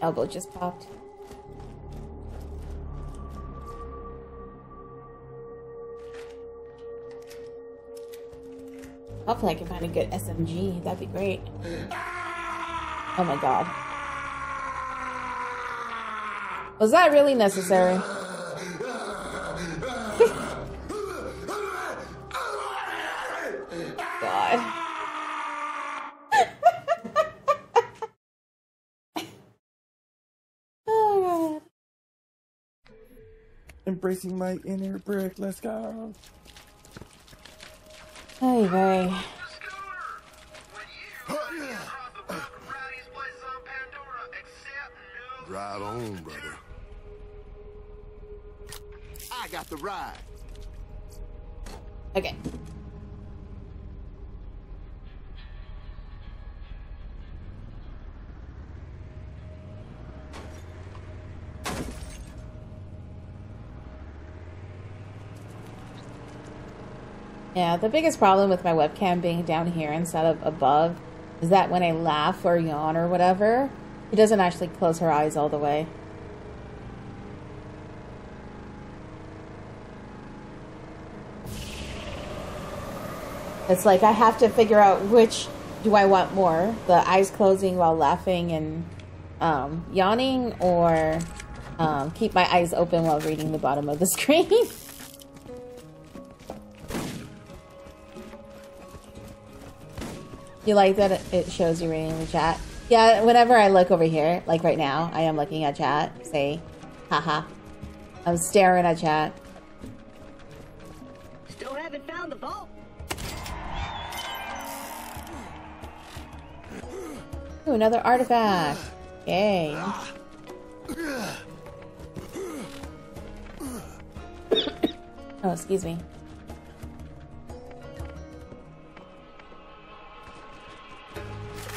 elbow just popped. Hopefully I can find a good SMG. That'd be great. Oh my god. Was that really necessary? Embracing my inner brick. Let's go. Hey, vey. Ride on, brother. I got the ride. Okay. Yeah, the biggest problem with my webcam being down here instead of above is that when I laugh or yawn or whatever, it doesn't actually close her eyes all the way. It's like I have to figure out which do I want more the eyes closing while laughing and um, yawning, or um, keep my eyes open while reading the bottom of the screen. You like that it shows you reading the chat? Yeah, whenever I look over here, like right now, I am looking at chat. Say, haha. I'm staring at chat. Still haven't found the vault. Ooh, another artifact. Yay. oh, excuse me.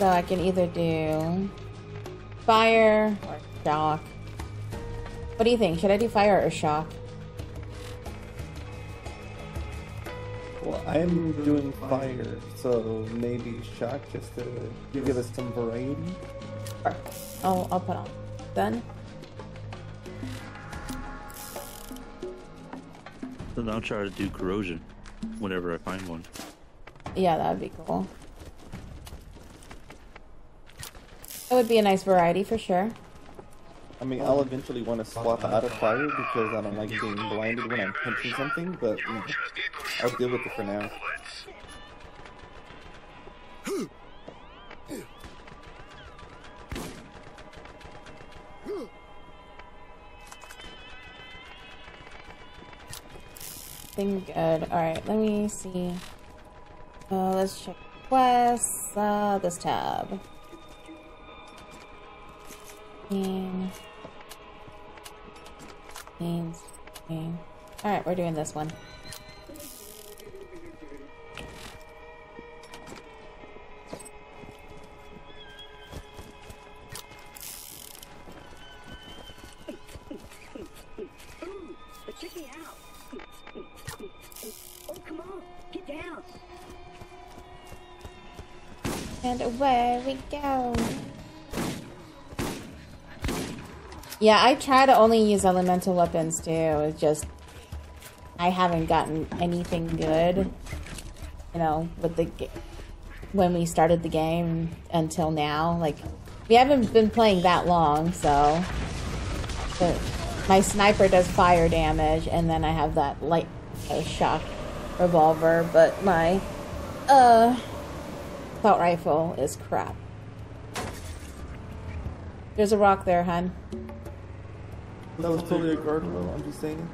So I can either do fire or shock. What do you think? Should I do fire or shock? Well, I'm doing fire, so maybe shock just to give us some variety. Sure. I'll, I'll put on. Done? Then I'll try to do corrosion whenever I find one. Yeah, that would be cool. That would be a nice variety for sure. I mean, I'll eventually want to swap out of fire because I don't like being blinded when I'm punching something, but you know, I'll deal with it for now. Thing good. Alright, let me see. Uh, let's check quests. Uh, this tab. Scene. Scenes. Scene. Alright, we're doing this one. And away we go. Yeah, I try to only use elemental weapons too. It's just I haven't gotten anything good, you know, with the when we started the game until now. Like we haven't been playing that long, so but my sniper does fire damage, and then I have that light uh, shock revolver. But my uh assault rifle is crap. There's a rock there, hun. That was totally a gargoyle, I'm just saying.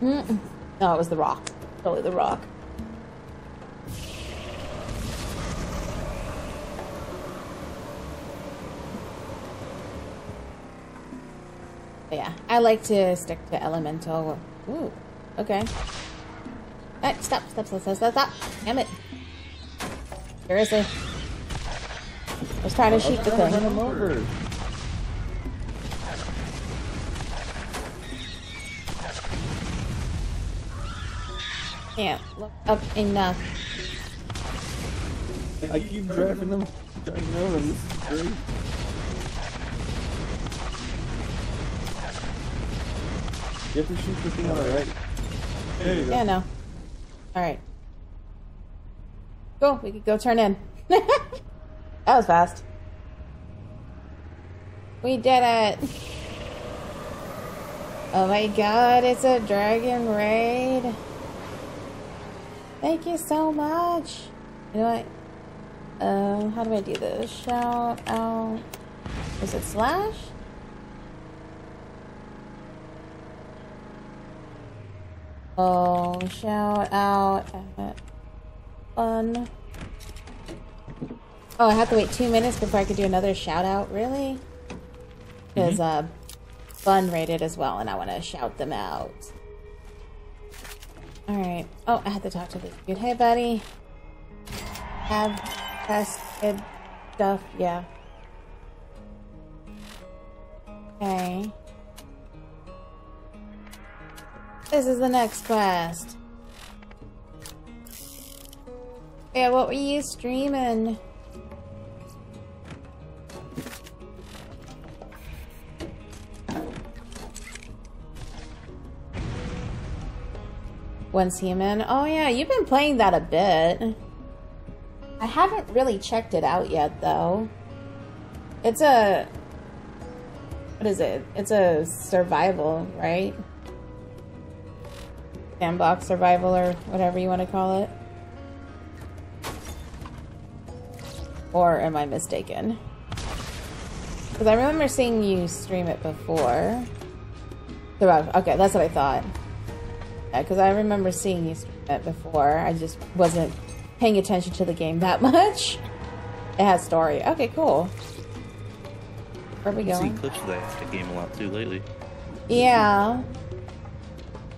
Mm-mm. No, it was the rock. Totally the rock. But yeah, I like to stick to elemental. Ooh, okay. Hey, stop, stop, stop, stop, stop, stop. Damn it. Seriously. I was trying to shoot the thing. can't look up enough. I keep driving them. I know them. This is great. You have to shoot the thing on the right. There you go. Yeah, no. Alright. Go. we could go turn in. that was fast. We did it! Oh my god, it's a dragon raid! Thank you so much! You know what? Um, how do I do this? Shout out. Is it slash? Oh, shout out at fun. Oh, I have to wait two minutes before I could do another shout out, really? Because, uh, fun rated as well, and I want to shout them out. Alright. Oh, I had to talk to this dude. Hey, buddy. Have tested stuff, yeah. Okay. This is the next quest. Yeah, what were you streaming? Once human. Oh yeah, you've been playing that a bit. I haven't really checked it out yet though. It's a what is it? It's a survival, right? Sandbox survival or whatever you want to call it. Or am I mistaken? Because I remember seeing you stream it before. Survival. Okay, that's what I thought. Yeah, because I remember seeing you stream it before. I just wasn't paying attention to the game that much. It has story. Okay, cool. Where are we I've seen going? clips of that the game a lot too lately. Yeah.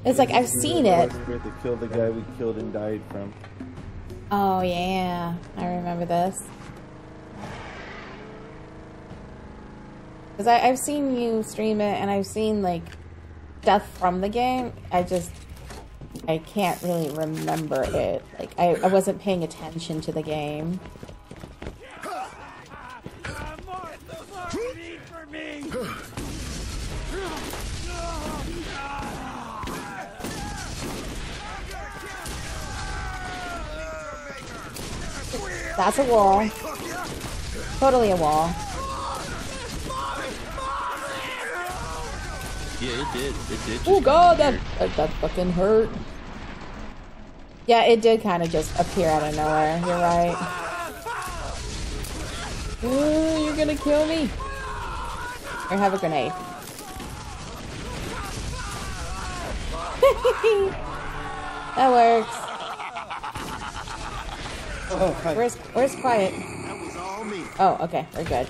It's like I've seen it. Where to kill the guy we killed and died from. Oh yeah, I remember this. Cause I, I've seen you stream it, and I've seen like stuff from the game. I just I can't really remember it. Like I, I wasn't paying attention to the game. That's a wall. Totally a wall. Yeah, it did. It did. Oh god, that, that that fucking hurt. Yeah, it did kind of just appear out of nowhere. You're right. Ooh, you're gonna kill me. Here, have a grenade. that works. Oh, hi. Where's Where's quiet? That was all me. Oh, okay, we're good.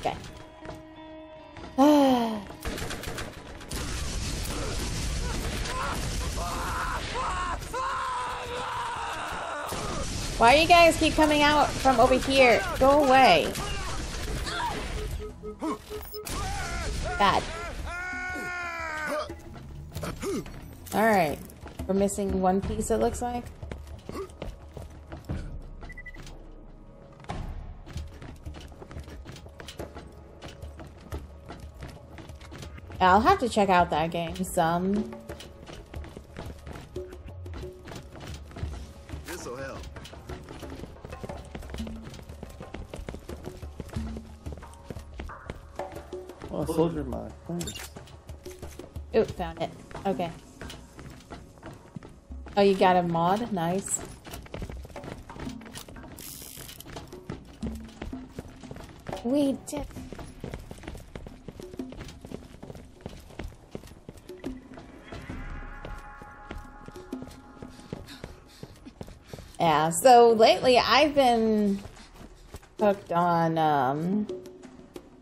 Okay. Why you guys keep coming out from over here? Go away. Bad. Alright. We're missing one piece, it looks like. I'll have to check out that game some. Okay. Oh, you got a mod? Nice. We did. Yeah, so lately I've been hooked on, um,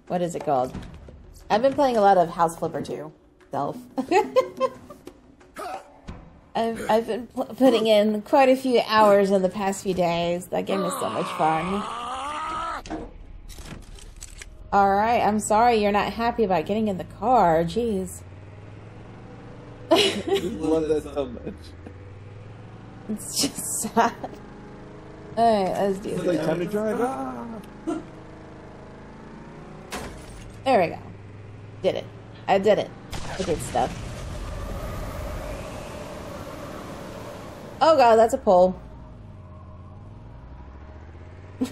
what is it called? I've been playing a lot of House Flipper 2. Self. I've, I've been pl- putting in quite a few hours in the past few days. That game is so much fun. Alright, I'm sorry you're not happy about getting in the car. Jeez. I love that so much. It's just sad. Alright, let's do It's like time to drive. Ah! There we go. Did it. I did it. I did stuff. Oh god, that's a pole.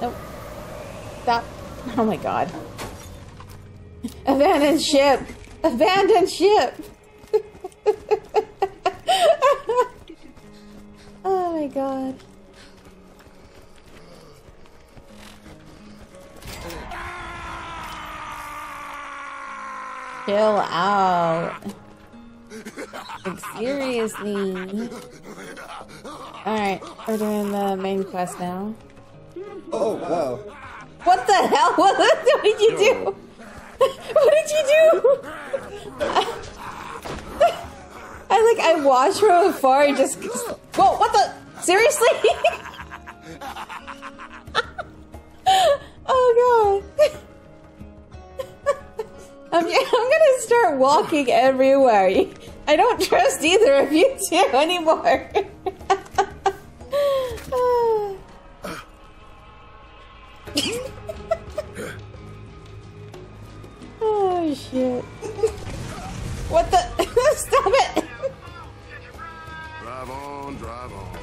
nope. Stop. Oh my god. Abandoned ship! Abandoned ship! Chill out. Like, seriously. Alright, we're doing the main quest now. Oh wow. What the hell? What, what did you do? What did you do? I like I watched from afar and just Whoa, what the seriously? oh god. I'm, I'm gonna start walking everywhere. I don't trust either of you two anymore. oh shit. What the? Stop it! Drive on, drive on.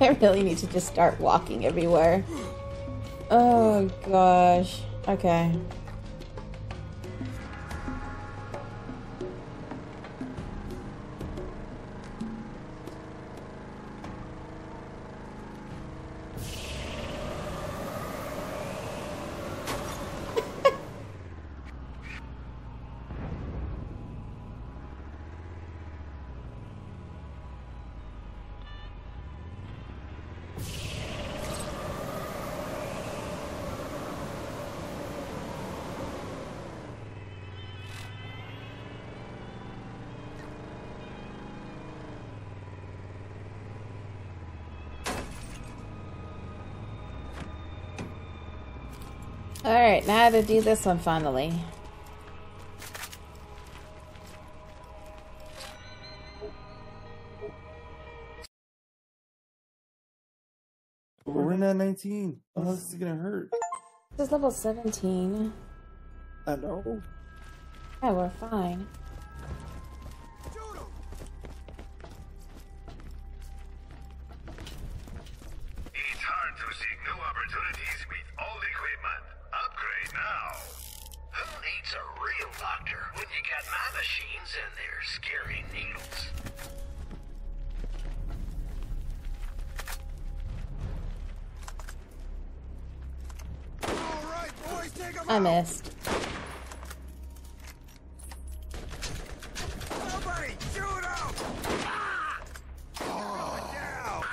I really need to just start walking everywhere. Oh gosh. Okay. Alright, now to do this one finally. We're in at 19. Oh, this is gonna hurt. This is level 17. I know. Yeah, we're fine. It's hard to seek new opportunities with old equipment. Upgrade now. Who needs a real doctor when you got my machines and their scary needles? All right, boys, take 'em I out. missed. Somebody shoot 'em. Oh. Down.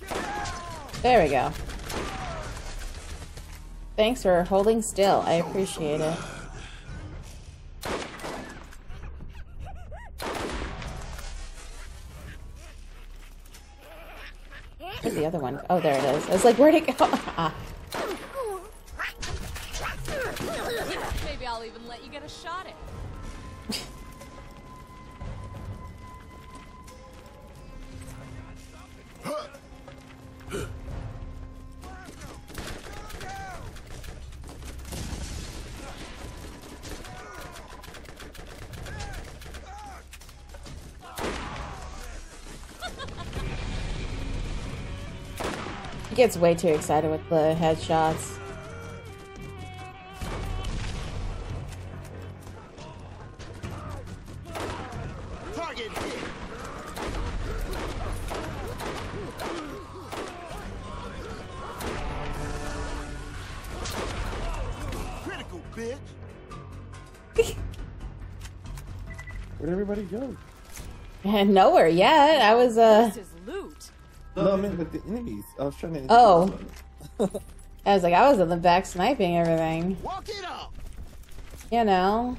Get down. There we go. Thanks for holding still. I appreciate it. Where's the other one? Oh, there it is. I was like, where'd it go? Ah. Gets way too excited with the headshots. Target hit. Critical, bitch. Where'd everybody go? And nowhere yet. I was, uh, This. No, I meant with the enemies. I was trying to. Oh. I was like, I was in the back sniping everything. Walk it up. You know.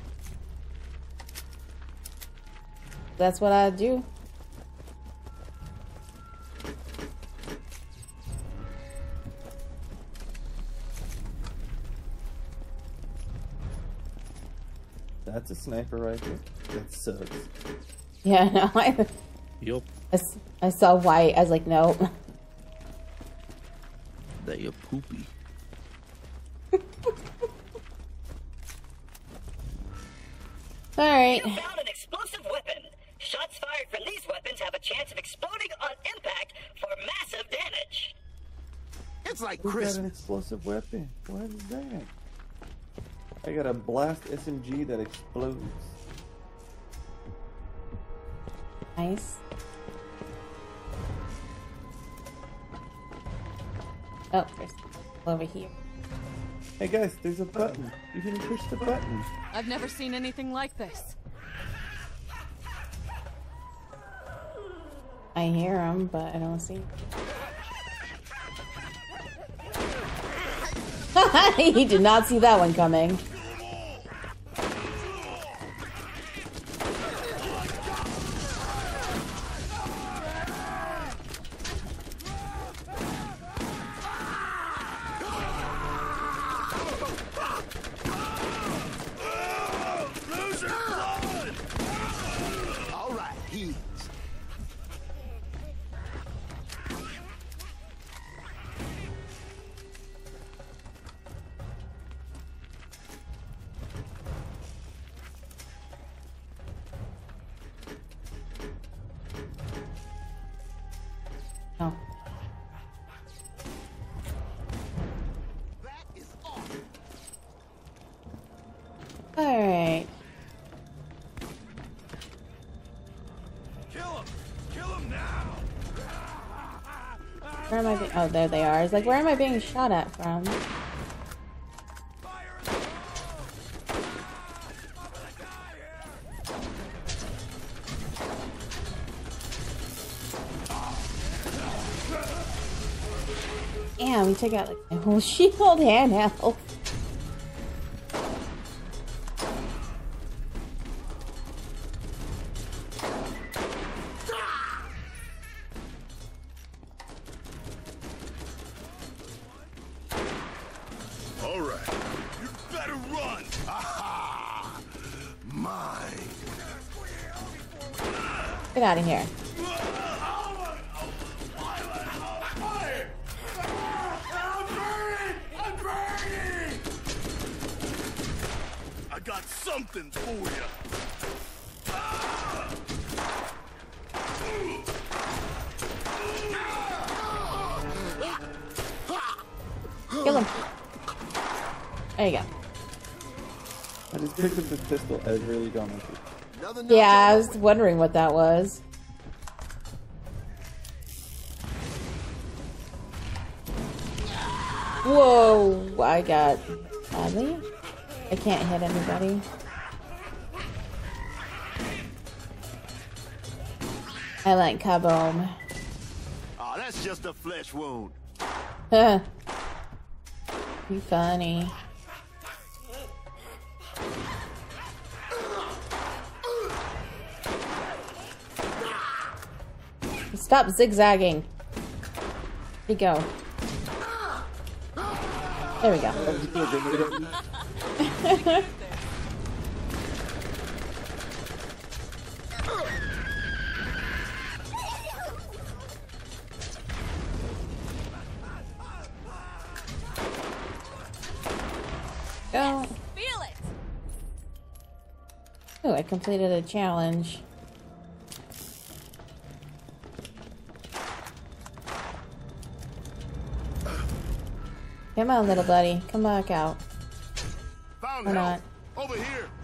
That's what I do. That's a sniper right there. That sucks. Yeah, no, I, Yup. I s- I saw white. I was like, nope. That you're poopy. Alright. You found an explosive weapon. Shots fired from these weapons have a chance of exploding on impact for massive damage. It's like Who got an explosive weapon? What is that? I got a blast SMG that explodes. Nice. Oh, there's over here. Hey guys, there's a button. You can push the button. I've never seen anything like this. I hear him, but I don't see. he did not see that one coming. Am I being- Oh, there they are. It's like, where am I being shot at from? Damn, we took out like my whole shield and Aha! Mine! Get out of here. I'm burning! I'm burning! I got something for you. Kill him. There you go. I just picked up this pistol. I was really gone with it. Another Yeah, I was wondering what that was. Whoa, I got badly. I can't hit anybody. I like kaboom. Oh, ah, that's just a flesh wound. Huh. You funny. Stop zigzagging. There you go. There we go. Go. Feel it! Oh, I completed a challenge. Come on, little buddy. Come back out. Found Why help. Over here.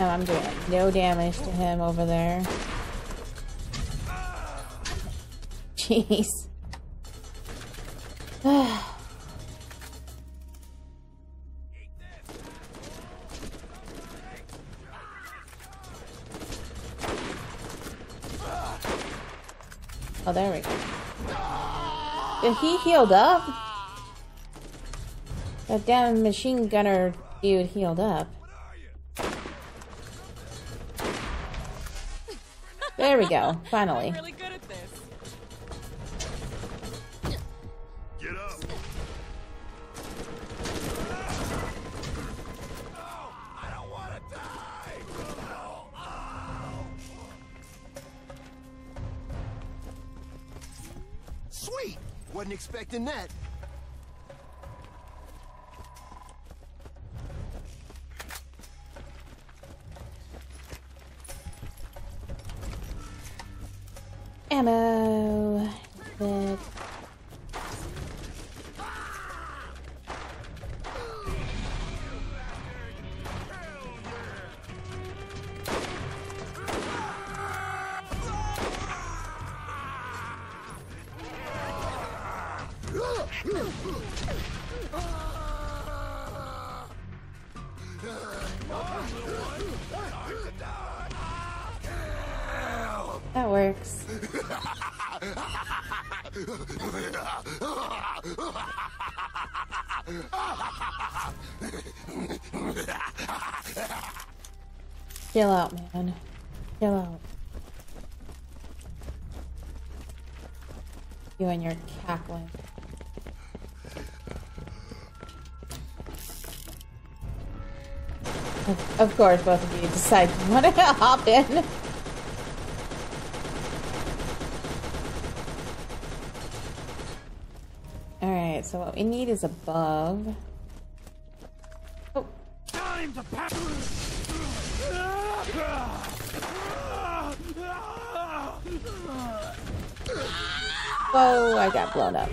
No, I'm doing no damage to him over there. Jeez. He healed up? That damn machine gunner dude healed up. There we go. Finally. Wasn't expecting that. Chill out, man. Chill out. You and your cackling. Of, of course, both of you decide you want to hop in. Alright, so what we need is above. Oh, Time to whoa, I got blown up.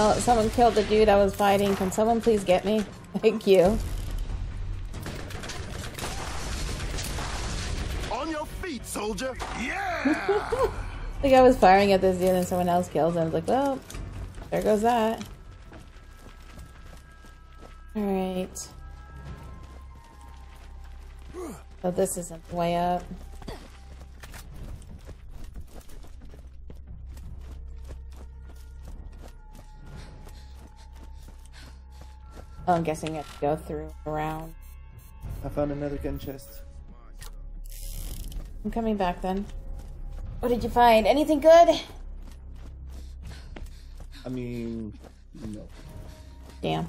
Oh, someone killed the dude I was fighting. Can someone please get me? Thank you. Soldier. Yeah. Like I was firing at this dude and someone else kills him. I was like, well, there goes that. Alright. So this isn't the way up. Oh, I'm guessing I have to go through around. I found another gun chest. I'm coming back then. What did you find? Anything good? I mean, no. Damn.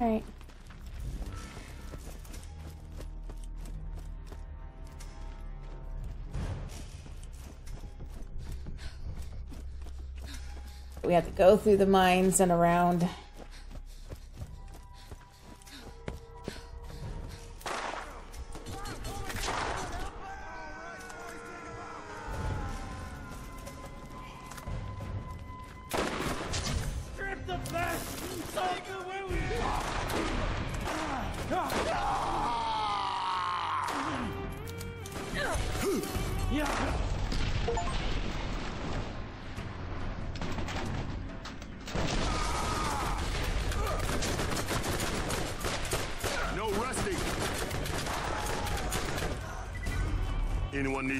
Alright. We have to go through the mines and around.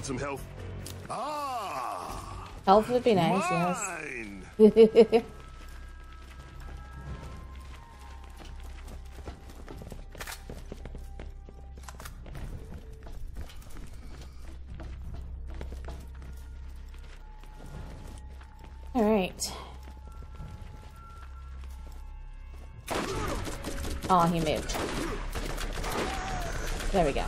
Need some help? Ah, Health would be nice, mine. yes. All right. Oh, he moved. There we go.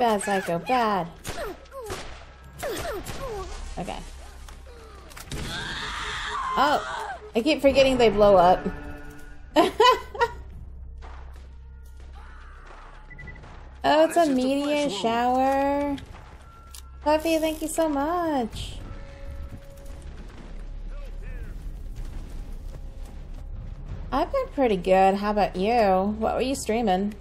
Bad psycho, bad. Okay. Oh, I keep forgetting they blow up. oh, it's a meteor shower. Puffy, thank you so much. I've been pretty good. How about you? What were you streaming?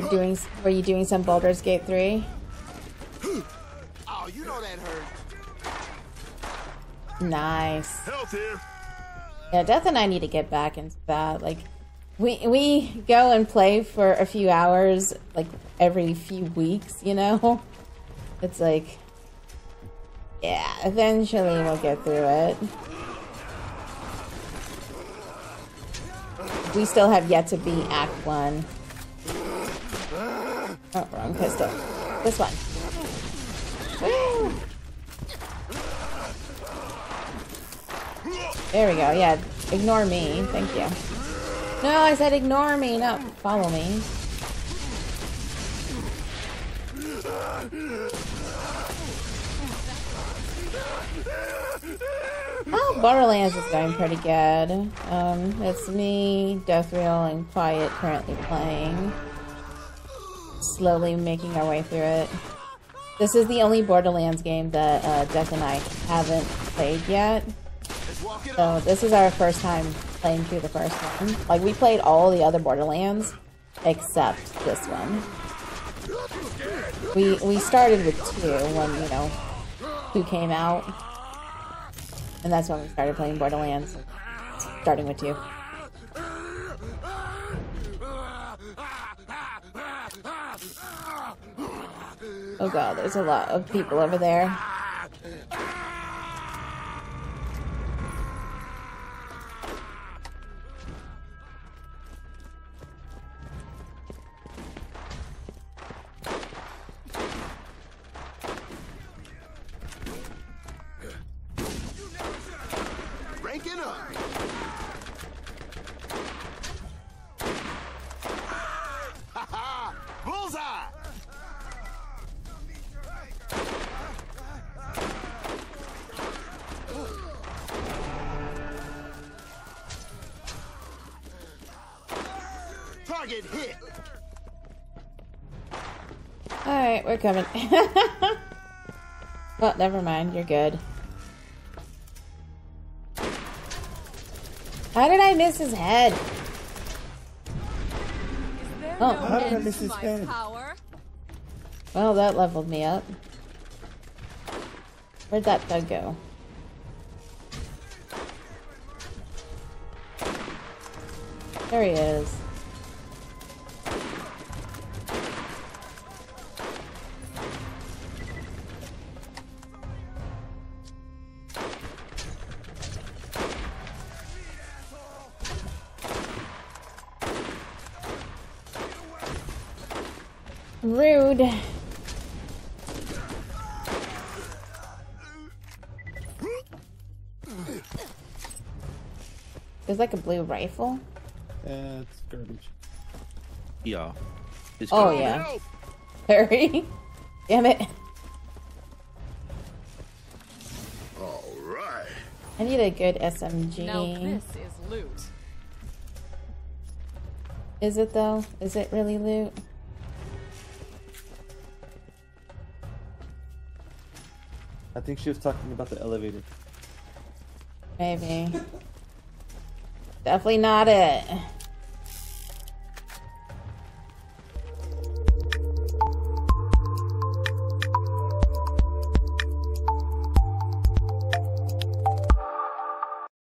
We're doing. Were you doing some Baldur's Gate three? Oh, you know that hurt. Nice. Health here. Yeah, Death and I need to get back into that. Like, we we go and play for a few hours, like every few weeks. You know, it's like, yeah. Eventually, we'll get through it. We still have yet to beat Act One. Oh, wrong pistol. This one. There we go. Yeah, ignore me. Thank you. No, I said ignore me, not follow me. Oh, Borderlands is going pretty good. Um, it's me, Dethryl, and Quiet currently playing. Slowly making our way through it. This is the only Borderlands game that uh, Death and I haven't played yet. So this is our first time playing through the first one. Like we played all the other Borderlands except this one. We we started with two when you know two came out, and that's when we started playing Borderlands, starting with two. Oh god, there's a lot of people over there. Target hit. Alright, we're coming. well, oh, never mind, you're good. How did I miss his head? There Oh. no How did I end miss his head? power. Well, that leveled me up. Where'd that thug go? There he is. Rude. There's like a blue rifle. Yeah, it's garbage. Yeah. It's Oh good. yeah. Hurry. Damn it. All right. I need a good SMG. Now this is loot. Is it though? Is it really loot? I think she was talking about the elevator. Maybe. Definitely not it.